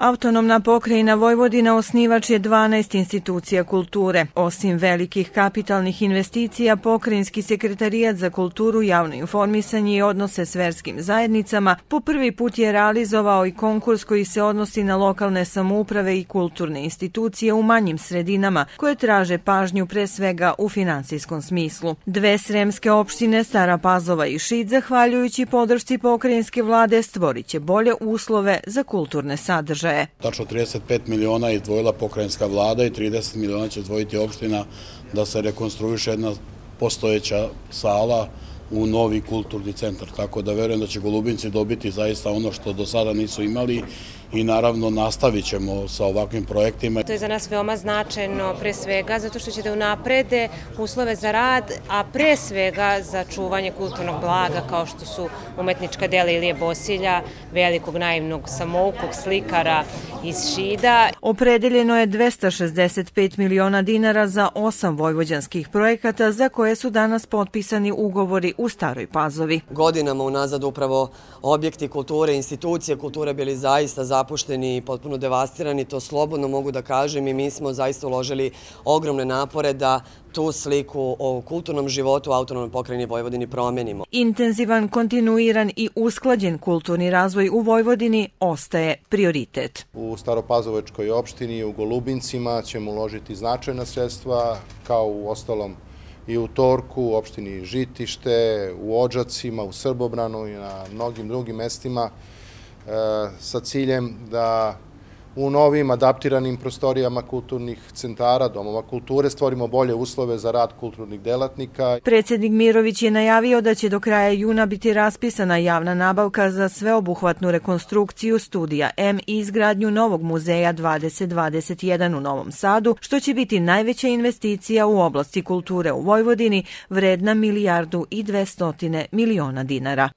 Autonomna pokrajina Vojvodina osnivač je 12 institucija kulture. Osim velikih kapitalnih investicija, pokrajinski sekretarijat za kulturu, javno informisanje i odnose s verskim zajednicama po prvi put je realizovao i konkurs koji se odnosi na lokalne samouprave i kulturne institucije u manjim sredinama koje traže pažnju pre svega u finansijskom smislu. Dve sremske opštine, Stara Pazova i Šid, zahvaljujući podršci pokrajinske vlade, stvorit će bolje uslove za kulturne sadržaje sadržaje. Tačno 35 miliona je izdvojila pokrajinska vlada i 30 miliona će izdvojiti opština da se rekonstruiše jedna postojeća sala u novi kulturni centar. Tako da verujem da će Golubinci dobiti zaista ono što do sada nisu imali i naravno nastavit ćemo sa ovakvim projektima. To je za nas veoma značajno pre svega zato što će da unaprede uslove za rad, a pre svega za čuvanje kulturnog blaga kao što su umetnička dela Ilije Bosilja, velikog naivnog samoukog slikara iz Šida. Opredeljeno je 265 miliona dinara za osam vojvođanskih projekata za koje su danas potpisani ugovori u Staroj Pazovi. Godinama unazad upravo objekti kulture, institucije kulture bili zaista zapušteni i potpuno devastirani, to slobodno mogu da kažem i mi smo zaista uložili ogromne napore da tu sliku o kulturnom životu u autonomnoj pokrajini Vojvodini promenimo. Intenzivan, kontinuiran i usklađen kulturni razvoj u Vojvodini ostaje prioritet. U Staropazovečkoj opštini i u Golubincima ćemo uložiti značajna sredstva kao u ostalom i u Torku, u opštini Žitište, u Ođacima, u Srbobranu i na mnogim drugim mestima E, sa ciljem da u novim adaptiranim prostorijama kulturnih centara, domova kulture, stvorimo bolje uslove za rad kulturnih delatnika. Predsjednik Mirović je najavio da će do kraja juna biti raspisana javna nabavka za sveobuhvatnu rekonstrukciju studija M i izgradnju novog muzeja 2021 u Novom Sadu, što će biti najveća investicija u oblasti kulture u Vojvodini, vredna milijardu i dvestotine miliona dinara.